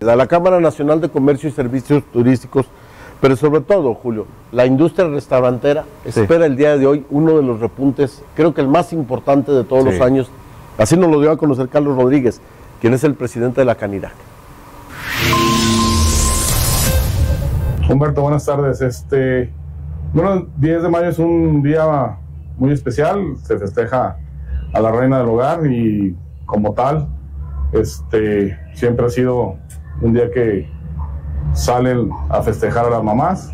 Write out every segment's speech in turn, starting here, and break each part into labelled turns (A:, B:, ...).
A: A la Cámara Nacional de Comercio y Servicios Turísticos, pero sobre todo, Julio, la industria restaurantera espera el día de hoy uno de los repuntes, creo que el más importante de todos los años. Así nos lo dio a conocer Carlos Rodríguez, quien es el presidente de la Canirac.
B: Humberto, buenas tardes. Este, bueno, 10 de mayo es un día muy especial, se festeja a la reina del hogar y como tal, este, siempre ha sido un día que salen a festejar a las mamás.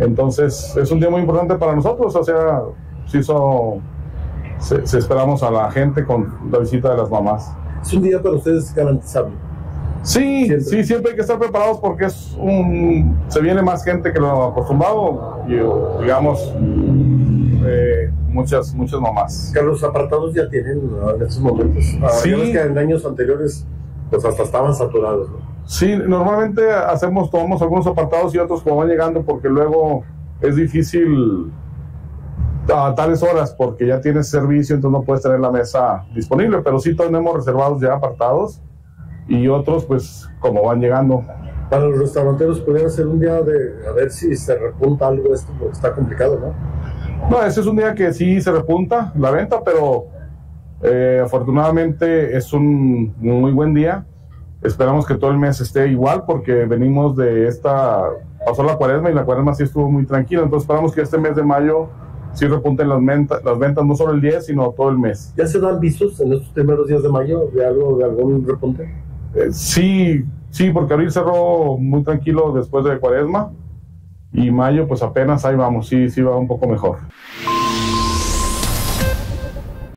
B: Entonces es un día muy importante para nosotros, o sea, sí se, esperamos a la gente con la visita de las mamás.
A: Es un día para ustedes garantizable.
B: Sí, sí, siempre hay que estar preparados porque es un, se viene más gente que lo acostumbrado, y, digamos, eh, muchas, muchas mamás.
A: Carlos, los apartados ya tienen en estos momentos. Ah, sí. que en años anteriores, pues hasta estaban saturados.
B: Sí, normalmente hacemos, tomamos algunos apartados y otros como van llegando porque luego es difícil a tales horas porque ya tienes servicio, entonces no puedes tener la mesa disponible, pero sí tenemos reservados ya apartados y otros pues como van llegando.
A: Para los restauranteros podrían ser un día de a ver si se repunta algo esto, porque está complicado, ¿no?
B: No, ese es un día que sí se repunta la venta, pero eh, afortunadamente es un muy buen día. Esperamos que todo el mes esté igual porque venimos de esta, pasó la cuaresma y la cuaresma sí estuvo muy tranquila, entonces esperamos que este mes de mayo sí repunten las, ventas, las ventas no solo el 10, sino todo el mes.
A: ¿Ya se dan visos en estos primeros días de mayo de algo, de algún repunte?
B: Eh, sí, sí, porque abril cerró muy tranquilo después de cuaresma y mayo pues apenas ahí vamos, sí, sí va un poco mejor.